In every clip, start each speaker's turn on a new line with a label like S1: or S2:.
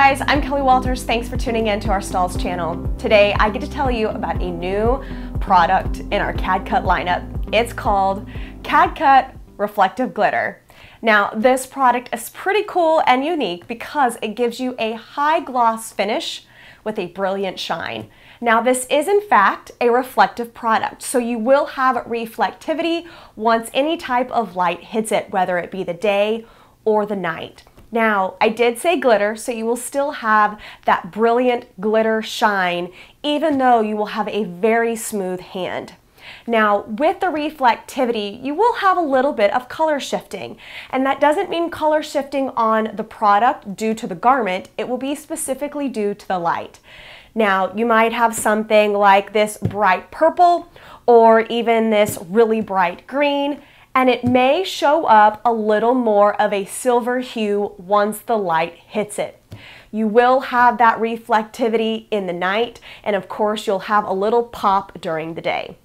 S1: guys, I'm Kelly Walters. Thanks for tuning in to our Stahls' channel. Today I get to tell you about a new product in our CAD-CUT lineup. It's called CAD-CUT Reflective Glitter. Now this product is pretty cool and unique because it gives you a high gloss finish with a brilliant shine. Now this is in fact a reflective product, so you will have reflectivity once any type of light hits it, whether it be the day or the night. Now, I did say glitter, so you will still have that brilliant glitter shine, even though you will have a very smooth hand. Now, with the reflectivity, you will have a little bit of color shifting, and that doesn't mean color shifting on the product due to the garment, it will be specifically due to the light. Now, you might have something like this bright purple, or even this really bright green, and it may show up a little more of a silver hue once the light hits it. You will have that reflectivity in the night, and of course you'll have a little pop during the day.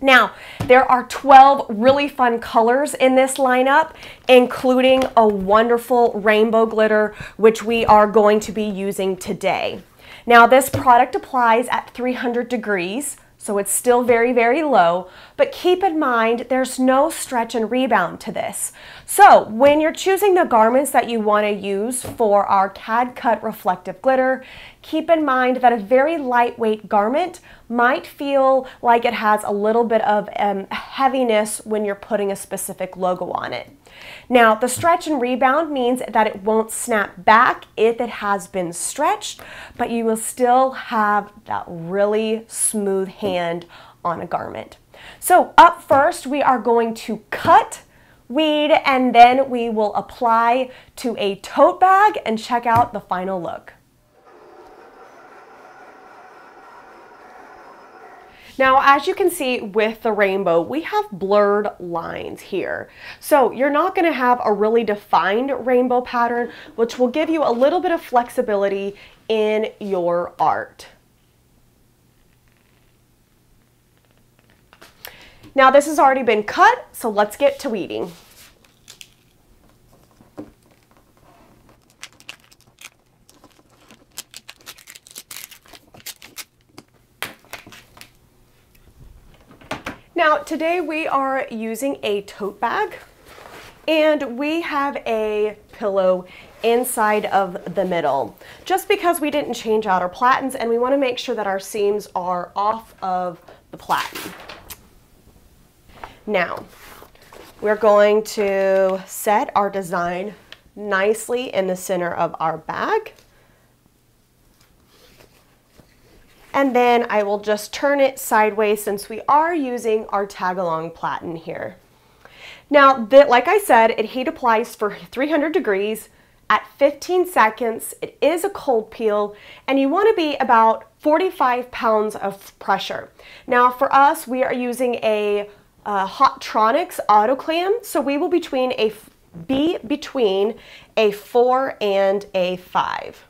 S1: Now, there are 12 really fun colors in this lineup, including a wonderful rainbow glitter, which we are going to be using today. Now, this product applies at 300 degrees, so it's still very, very low, but keep in mind there's no stretch and rebound to this. So when you're choosing the garments that you want to use for our CAD-CUT reflective glitter, keep in mind that a very lightweight garment might feel like it has a little bit of um, heaviness when you're putting a specific logo on it. Now, the stretch and rebound means that it won't snap back if it has been stretched, but you will still have that really smooth hand on a garment. So up first, we are going to cut weed and then we will apply to a tote bag and check out the final look. Now, as you can see with the rainbow, we have blurred lines here. So you're not gonna have a really defined rainbow pattern, which will give you a little bit of flexibility in your art. Now this has already been cut, so let's get to weeding. Now today we are using a tote bag and we have a pillow inside of the middle just because we didn't change out our platens and we want to make sure that our seams are off of the platen. Now we're going to set our design nicely in the center of our bag. And then I will just turn it sideways since we are using our tag-along platen here. Now, the, like I said, it heat applies for 300 degrees at 15 seconds. It is a cold peel, and you want to be about 45 pounds of pressure. Now, for us, we are using a uh, Hotronix autoclam, so we will between a be between a four and a five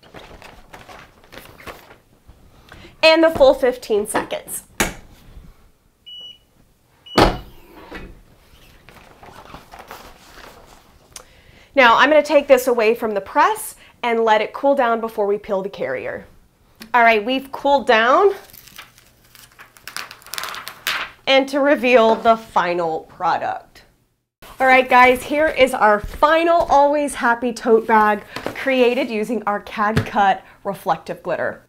S1: and the full 15 seconds. Now I'm going to take this away from the press and let it cool down before we peel the carrier. All right, we've cooled down. And to reveal the final product. All right, guys, here is our final Always Happy tote bag created using our CAD-CUT reflective glitter.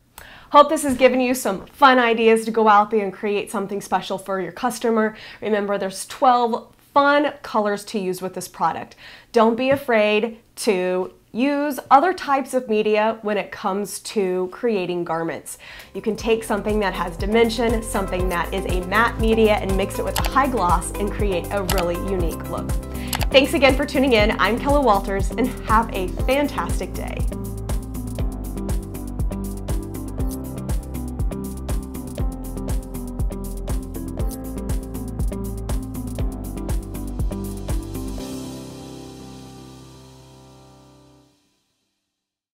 S1: Hope this has given you some fun ideas to go out there and create something special for your customer. Remember, there's 12 fun colors to use with this product. Don't be afraid to use other types of media when it comes to creating garments. You can take something that has dimension, something that is a matte media, and mix it with a high gloss and create a really unique look. Thanks again for tuning in. I'm Kelly Walters, and have a fantastic day.